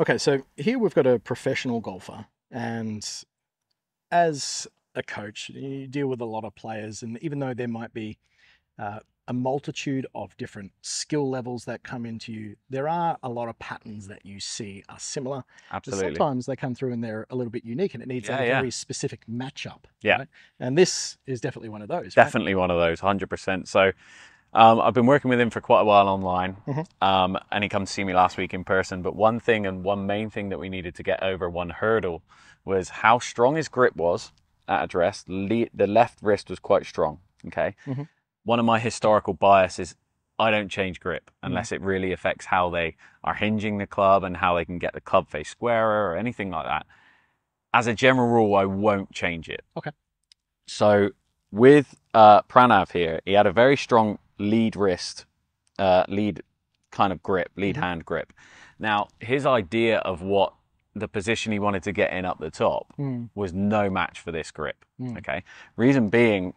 Okay, so here we've got a professional golfer, and as a coach, you deal with a lot of players, and even though there might be uh, a multitude of different skill levels that come into you, there are a lot of patterns that you see are similar. But Absolutely. sometimes they come through and they're a little bit unique, and it needs Yeah, a yeah. very specific matchup. Yeah. right? And this is definitely one of those. right? Definitely one of those, 100%. So um, I've been working with him for quite a while online, Mhm. um, and he come to see me last week in person. But one thing and one main thing that we needed to get over, one hurdle, was how strong his grip was at address. Le- the left wrist was quite strong. Okay. Mhm. One of my historical biases, I don't change grip unless it really affects how they are hinging the club and how they can get the club face squarer or anything like that. As a general rule, I won't change it. Okay. So with uh, Pranav here, he had a very strong lead wrist, uh, lead kind of grip, lead Mhm. hand grip. Now, his idea of what the position he wanted to get in up the top Mm, was no match for this grip. Mm. Okay. Reason being,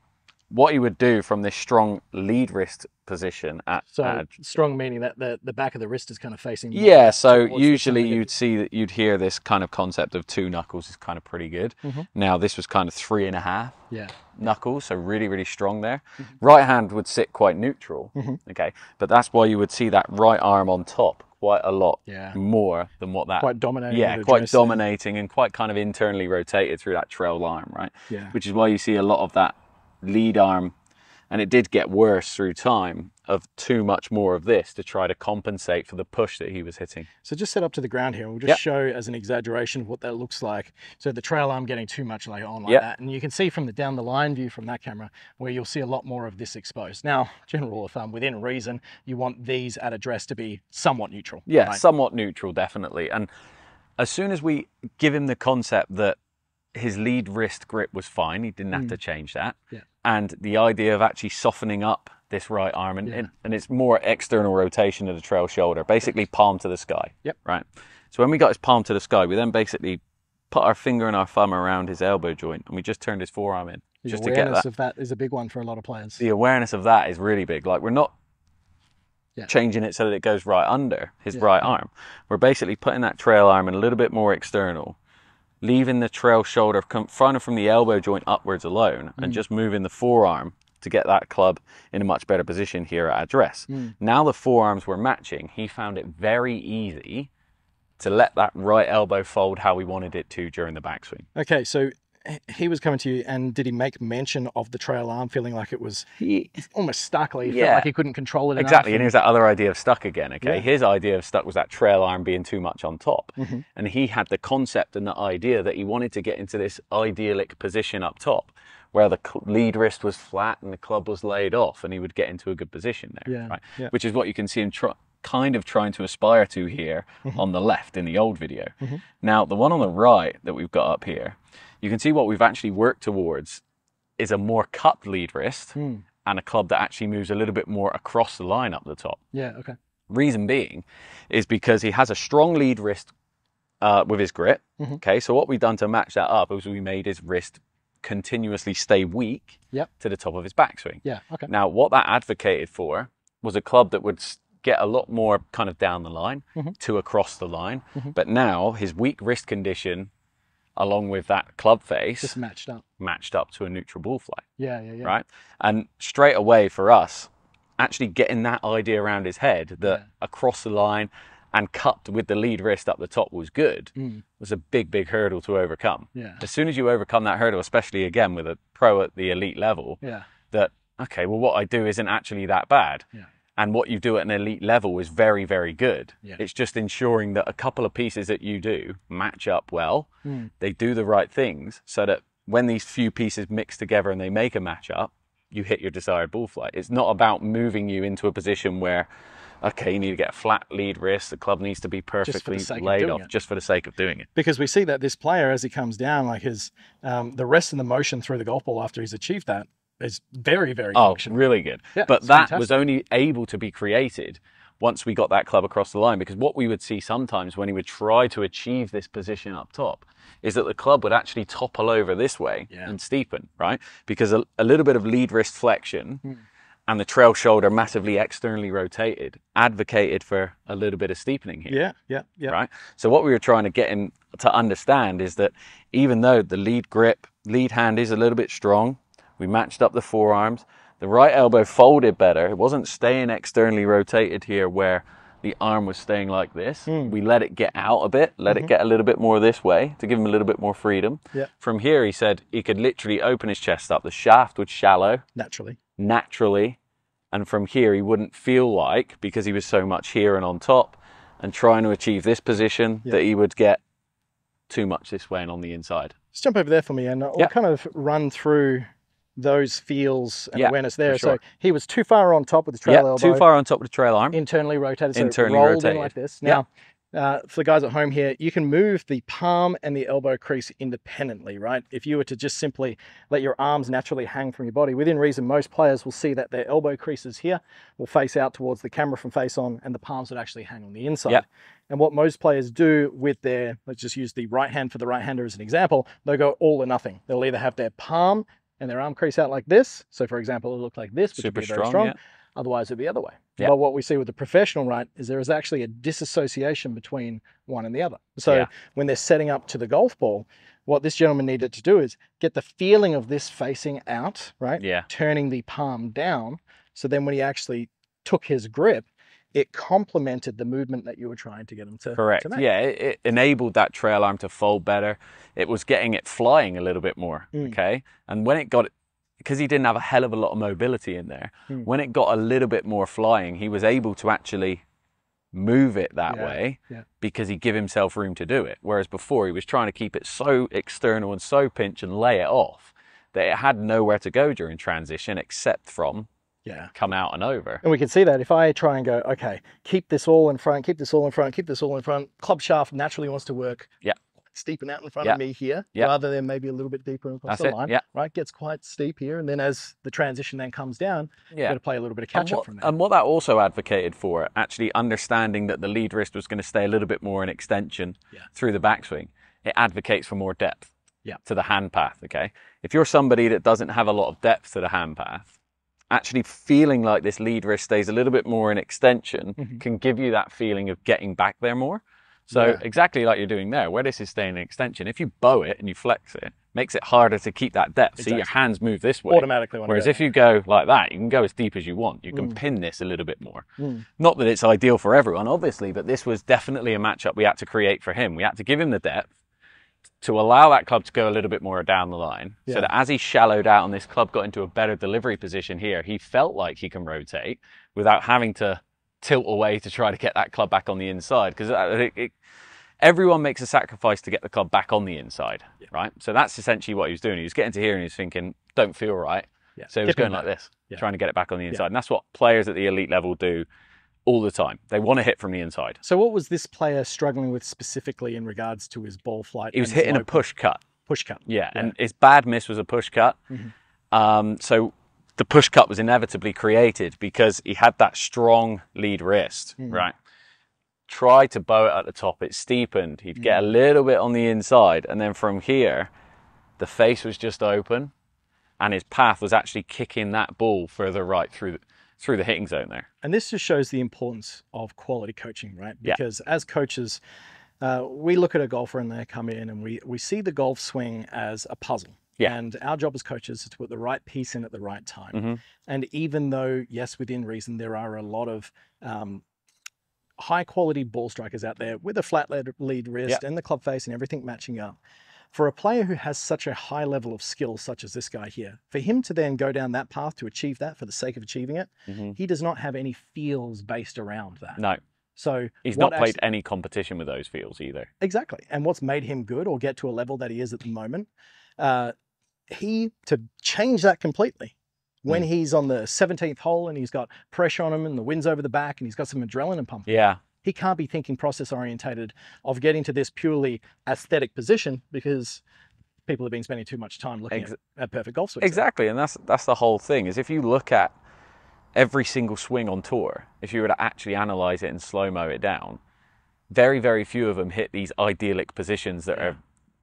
what he would do from this strong lead wrist position at, So at strong meaning that the, the back of the wrist is kind of facing. yeah, so usually you'd see that you'd hear this kind of concept of two knuckles is kind of pretty good. Mhm. Now this was kind of three and a half Yeah. knuckles, so really, really strong there. Mhm. Right hand would sit quite neutral, Mhm. okay, but that's why you would see that right arm on top quite a lot Yeah. more than what that. Quite dominating. yeah, quite dominating and quite kind of internally rotated through that trail arm, right? Yeah. Which is why you see a lot of that lead arm, and it did get worse through time of too much more of this to try to compensate for the push that he was hitting. So just set up to the ground here. And we'll just Yep. show as an exaggeration of what that looks like. So the trail arm getting too much like on like Yep. that. And you can see from the down the line view from that camera where you'll see a lot more of this exposed. Now, general rule of thumb, within reason, you want these at address to be somewhat neutral. Yeah, right? somewhat neutral, definitely. And as soon as we give him the concept that his lead wrist grip was fine, he didn't have Mm. to change that. Yeah. And the idea of actually softening up this right arm, and, Yeah. and, and it's more external rotation of the trail shoulder, basically palm to the sky. Yep. Right. So when we got his palm to the sky, we then basically put our finger and our thumb around his elbow joint, and we just turned his forearm in, The just to get awareness that. of that is a big one for a lot of players. The awareness of that is really big. Like we're not Yeah. changing it so that it goes right under his Yeah, right arm. We're basically putting that trail arm in a little bit more external, leaving the trail shoulder front from the elbow joint upwards alone, and Mm. just moving the forearm to get that club in a much better position here at address. Mm. Now the forearms were matching. He found it very easy to let that right elbow fold how we wanted it to during the backswing. Okay, so he was coming to you and did he make mention of the trail arm feeling like it was He, almost stuck? Like he Yeah. felt like he couldn't control it Exactly, and here's that other idea of stuck again. Okay, Yeah. his idea of stuck was that trail arm being too much on top, Mhm. and he had the concept and the idea that he wanted to get into this idyllic position up top, where the lead wrist was flat and the club was laid off, and he would get into a good position there. Yeah, right? yeah. Which is what you can see him try, kind of trying to aspire to here Mm-hmm. on the left in the old video. Mhm. Now, the one on the right that we've got up here, you can see what we've actually worked towards is a more cupped lead wrist Mm, and a club that actually moves a little bit more across the line up the top. yeah, okay. Reason being is because he has a strong lead wrist uh, with his grip. Mhm. Okay, so what we've done to match that up is we made his wrist continuously stay weak Yep. to the top of his backswing. Yeah, okay. Now, what that advocated for was a club that would get a lot more kind of down the line Mhm. to across the line. Mhm. But now his weak wrist condition, along with that club face, Just matched up. matched up to a neutral ball flight Yeah, yeah, yeah. right? And straight away for us, actually getting that idea around his head that Yeah. across the line and cut with the lead wrist up the top was good Mm, was a big, big hurdle to overcome. yeah, As soon as you overcome that hurdle, especially again with a pro at the elite level, yeah, that okay, well, what I do isn't actually that bad. Yeah. And what you do at an elite level is very, very good. Yeah. It's just ensuring that a couple of pieces that you do match up well Mm, they do the right things so that when these few pieces mix together and they make a match up you hit your desired ball flight. It's not about moving you into a position where, okay, you need to get a flat lead wrist, the club needs to be perfectly sake of laid off it. just for the sake of doing it. because we see that this player, as he comes down, like his um, the rest of the motion through the golf ball after he's achieved that is very, very Oh, functional. really good. Yeah, but that fantastic. was only able to be created once we got that club across the line because what we would see sometimes when he would try to achieve this position up top is that the club would actually topple over this way Yeah. and steepen, right? Because a, a little bit of lead wrist flexion Hmm. and the trail shoulder massively externally rotated, advocated for a little bit of steepening here. Yeah, yeah, yeah. Right. So what we were trying to get him to understand is that even though the lead grip, lead hand is a little bit strong, we matched up the forearms. The right elbow folded better. It wasn't staying externally rotated here where the arm was staying like this. Hmm. We let it get out a bit, let it get a little bit more this way to give him a little bit more freedom. Mm-hmm. Yeah. From here, he said he could literally open his chest up. The shaft was shallow Naturally. naturally. And from here, he wouldn't feel like, because he was so much here and on top and trying to achieve this position, Yeah. that he would get too much this way and on the inside. Just jump over there for me and I'll Yeah. kind of run through those feels and Yeah, awareness there. sure. So he was too far on top with the trail Yeah, elbow. too far on top of the trail arm. internally rotated, so Internally rolled in rotated. like this. Yeah. Now, uh, for the guys at home here, you can move the palm and the elbow crease independently, right? If you were to just simply let your arms naturally hang from your body, within reason, most players will see that their elbow creases here will face out towards the camera from face on, and the palms would actually hang on the inside. Yeah. And what most players do with their, let's just use the right hand for the right hander as an example, they'll go all or nothing. They'll either have their palm and their arm crease out like this. So, for example, it'll look like this, which Super would be very strong, strong. yeah. Otherwise, it'd be the other way. Yeah. But what we see with the professional right is there is actually a disassociation between one and the other. So Yeah. when they're setting up to the golf ball, what this gentleman needed to do is get the feeling of this facing out, right? Yeah. Turning the palm down. So then when he actually took his grip, it complemented the movement that you were trying to get him to, Correct. to make. Yeah, it, it enabled that trail arm to fold better. It was getting it flying a little bit more. Mm. Okay. And when it got, because he didn't have a hell of a lot of mobility in there, Mm. when it got a little bit more flying, he was able to actually move it that Yeah, way yeah. because he give himself room to do it. Whereas before he was trying to keep it so external and so pinch and lay it off that it had nowhere to go during transition except from Yeah. come out and over. And we can see that if I try and go, okay, keep this all in front, keep this all in front, keep this all in front, club shaft naturally wants to work Yeah. steepen out in front Yeah. of me here, Yeah. rather than maybe a little bit deeper across That's the it, line. yeah. Right, gets quite steep here, and then as the transition then comes down, you Yeah. got to play a little bit of And catch up what, from there. and what that also advocated for, actually understanding that the lead wrist was going to stay a little bit more in extension Yeah. through the backswing, it advocates for more depth Yeah. to the hand path. Okay, if you're somebody that doesn't have a lot of depth to the hand path, actually feeling like this lead wrist stays a little bit more in extension Mhm. can give you that feeling of getting back there more. So Yeah. exactly like you're doing there, where this is staying in extension, if you bow it and you flex it, makes it harder to keep that depth. So your hands move this way. Automatically, Whereas if you go like that, you can go as deep as you want. You can Mm. pin this a little bit more. Mm. Not that it's ideal for everyone, obviously, but this was definitely a matchup we had to create for him. We had to give him the depth to allow that club to go a little bit more down the line. Yeah. So that as he shallowed out and this club got into a better delivery position here, he felt like he can rotate without having to tilt away to try to get that club back on the inside. Because uh, it, it, everyone makes a sacrifice to get the club back on the inside, right? So that's essentially what he was doing. He was getting to here and he was thinking, don't feel right. Yeah. So he was 'em going like this, Yeah. trying to get it back on the inside. And that's what players at the elite level do all the time. They want to hit from the inside. So, what was this player struggling with specifically in regards to his ball flight? He was hitting a push cut. push cut. Yeah, and his bad miss was a push cut. Mhm. Um, so the push cut was inevitably created because he had that strong lead wrist, Mhm. right? Tried to bow it at the top, it steepened. He'd get a little bit on the inside, and then from here, the face was just open, and his path was actually kicking that ball further right through through the hitting zone there. And this just shows the importance of quality coaching, right? Yeah. Because as coaches, uh, we look at a golfer and they come in and we, we see the golf swing as a puzzle. Yeah. And our job as coaches is to put the right piece in at the right time. Mhm. And even though, yes, within reason, there are a lot of um, high quality ball strikers out there with a flat lead, lead wrist and the club face and everything matching up. For a player who has such a high level of skill, such as this guy here, for him to then go down that path to achieve that for the sake of achieving it, Mhm. he does not have any feels based around that. No, So he's not played actu- any competition with those fields either. exactly. And what's made him good or get to a level that he is at the moment, uh, he to change that completely. When he's on the 17th hole and he's got pressure on him and the wind's over the back and he's got some adrenaline pumping, Yeah, he can't be thinking process orientated of getting to this purely aesthetic position because people have been spending too much time looking Ex- at, at perfect golf swings. Exactly, and that's that's the whole thing. Is if you look at every single swing on tour, if you were to actually analyze it and slow mo it down, very very few of them hit these idyllic positions that Yeah. are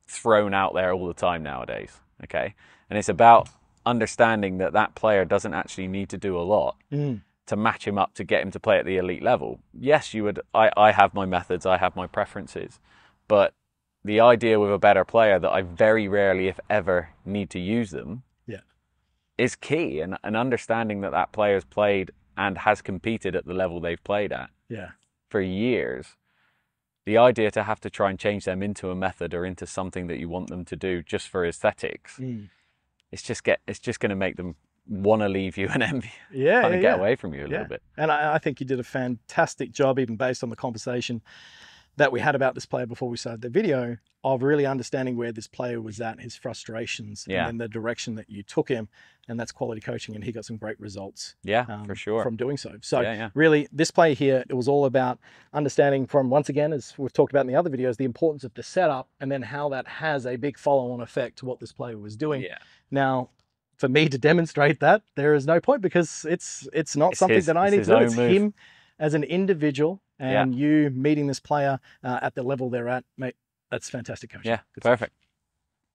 thrown out there all the time nowadays. Okay, and it's about understanding that that player doesn't actually need to do a lot Mm. To match him up to get him to play at the elite level. Yes, you would. I, I have my methods, I have my preferences, but the idea with a better player that I very rarely, if ever, need to use them Yeah. is key. And, and understanding that that player's played and has competed at the level they've played at Yeah. for years. The idea to have to try and change them into a method or into something that you want them to do just for aesthetics, Mm. it's just get it's just going to make them want to leave you and envy, Yeah. kind yeah, get yeah. away from you a Yeah. little bit. And I, I think you did a fantastic job, even based on the conversation that we had about this player before we started the video, of really understanding where this player was at, his frustrations, Yeah. and then the direction that you took him. And that's quality coaching. And he got some great results Yeah, um, for sure. from doing so. So, yeah. really, this player here, it was all about understanding from, once again, as we've talked about in the other videos, the importance of the setup and then how that has a big follow on effect to what this player was doing. Yeah. Now, for me to demonstrate that, there is no point because it's it's not It's something his- that I need to do. It's move. him as an individual Yeah. and you meeting this player uh, at the level they're at, mate. That's fantastic coaching. Yeah, Good stuff. perfect.